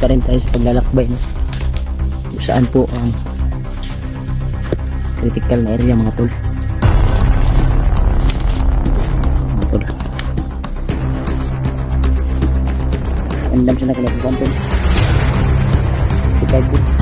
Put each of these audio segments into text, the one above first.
pa rin tayo sa paglalakbay no? Saan po ang critical na area mga tol. Mga tol. Andam siya na kinakukuhan tol. Chicago City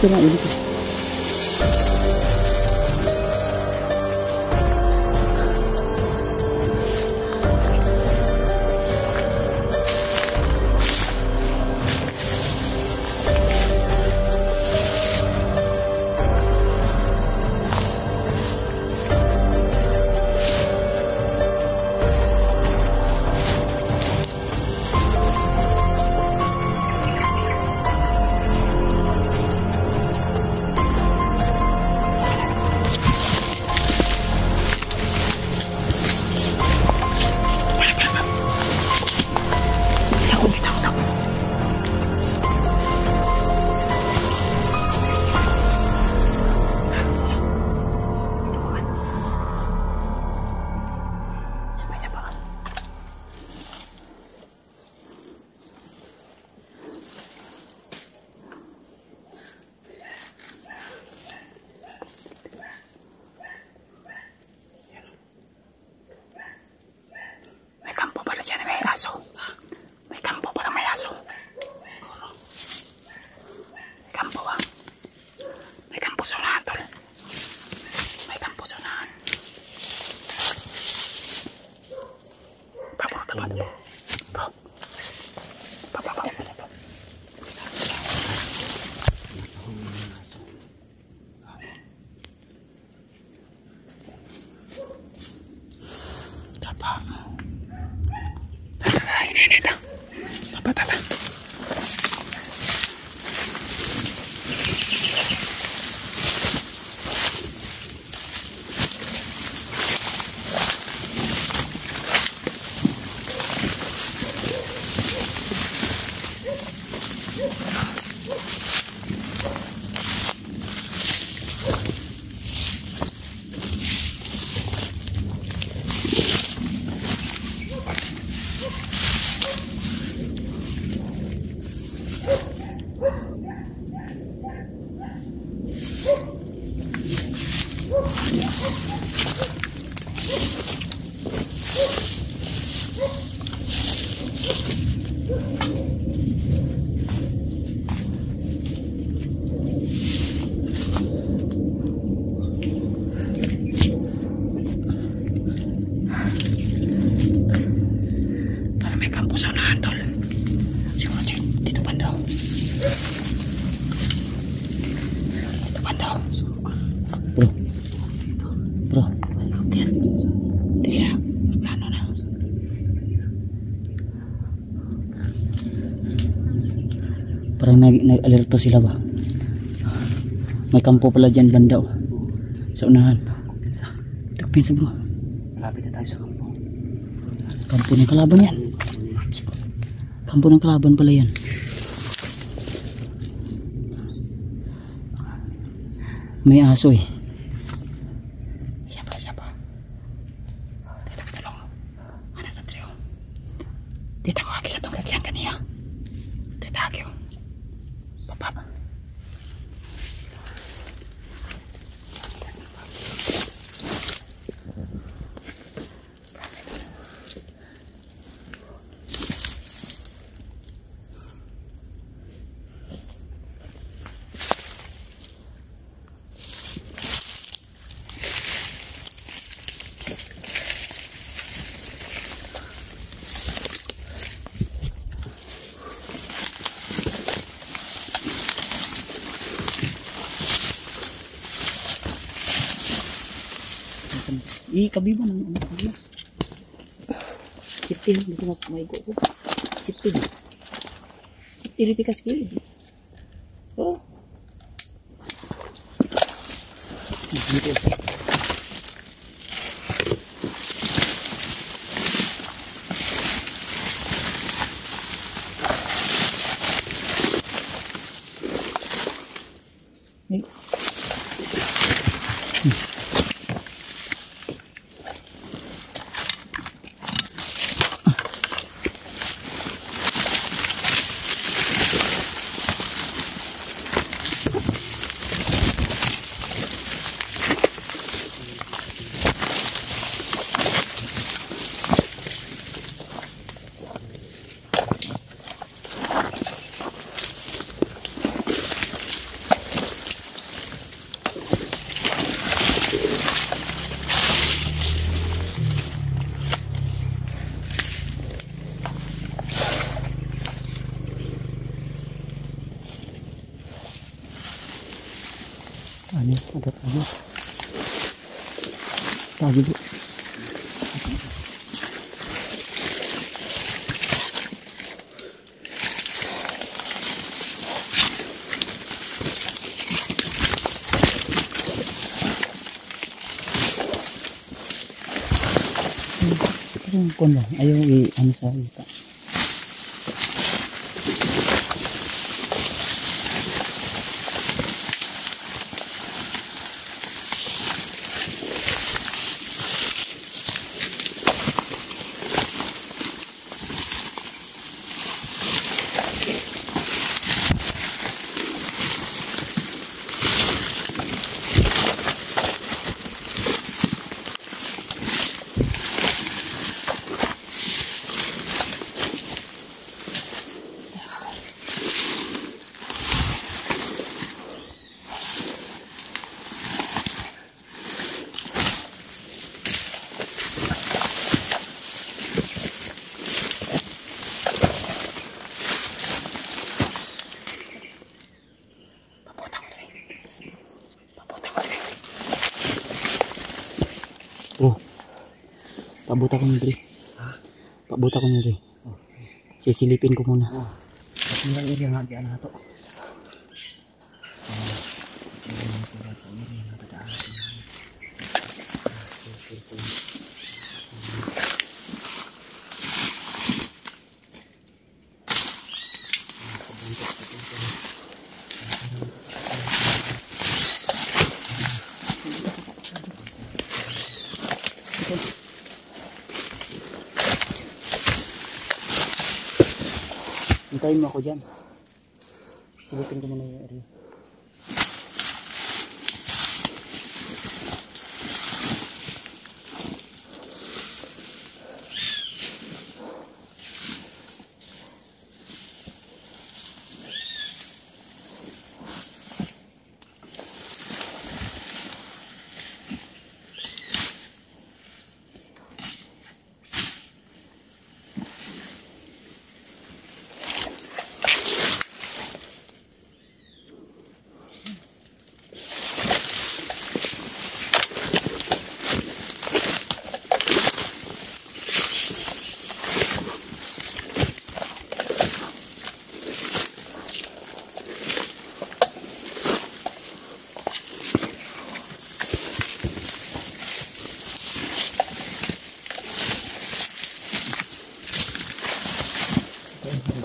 这样理解。So. Nag-alerto sila ba? May kampo pala dyan banda oh. Sa unahan. Tagpinsa bro. Malapit na tayo sa kampo. Kampo ng kalaban yan. Kampo ng kalaban pala yan. May aso eh. Di kabiban ang anak bias. Sitin, bisa mas maigo ko. Sitin. Sitin di kas kiri. Oh. Dito. Hmm. tanya ada tanya lagi bu Kono, ayo, ayo, ano sa ita. Bro. Pabuta ko niyo, Dre. Pabuta ko niyo, Dre. Sisilipin ko muna. At yung area nga diyan na to. Hintayin mo ako dyan. Silipin ko muna yung area.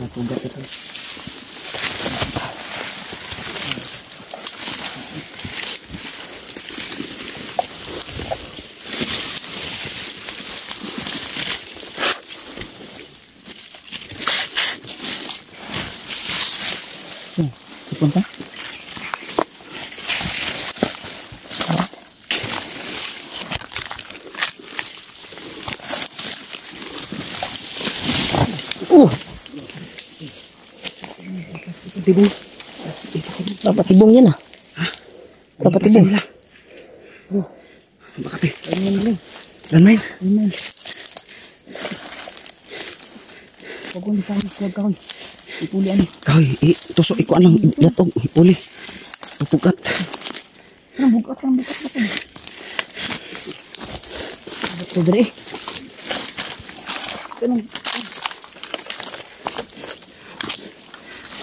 Natugat ito. Hmm, sipon ka? Uh! Tibong. Dapat tibong yan ah. Dapat tibong. Oh. Makape. Ayun lang. Landmine. Ayun Huwag ko nito huwag ka Ipuli ano. Kahoy, i tusok iko lang datog uli. Pupugat. Ano bukat lang bukat lang. Ito dre. Ganun.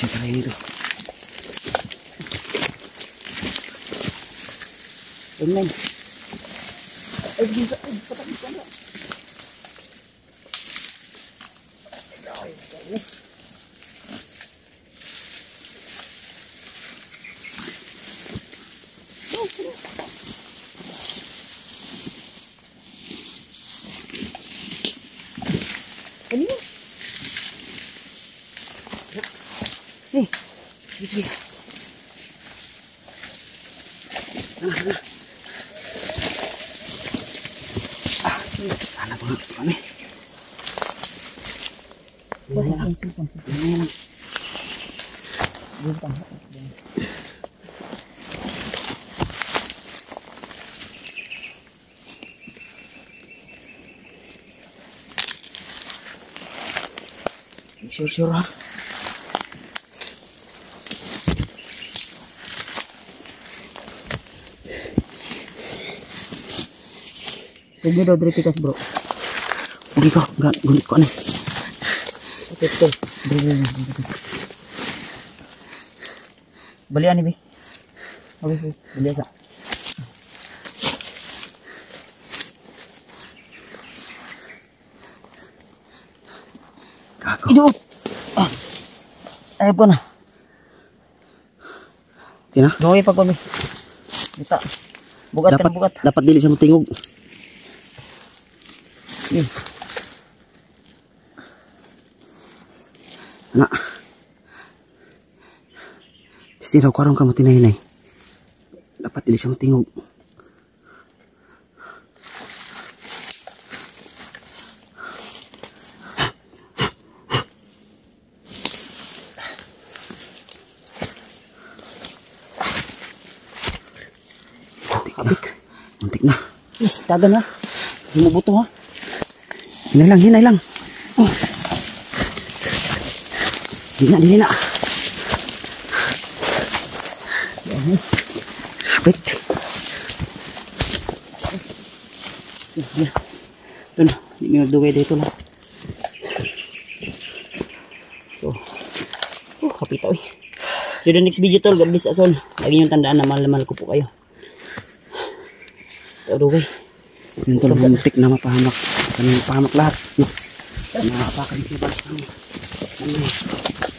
ser traído. Tingnan. Ay, o ay, patay ka sini. Nah, nah. Ah, ini. Ini, ini. Sure, sure, huh? Ah. Ini udah dari tikas bro. Guli kok, nggak guli kok nih. Oke, oke. Beli ani bi. Habis beli aja. Kaku. Hidup. Ah. Eh, Pun. Tina. Noi. Kita. Bukat dapat, kan bukat. Dapat dili sama tingog. Tingog. Eh. Ana. Siraw ko ka mo tinahinay. Dapat dili siya mo tingog. Muntik na. Muntik na. Is, tagan na. Sumubuto ha. Hinay lang, hinay lang. Oh. Dili na, dili na. Hapit. Ito na. Hindi nagdugay dito na. So. Oh, kapitaw eh. You the next video tol. God bless us all. Lagi niyong tandaan na mahal na mahal ko po kayo. Ito dugay. Yung tol, muntik na mapahamak. Kami mapahamak lahat. Nakapakan sa amin. Ano.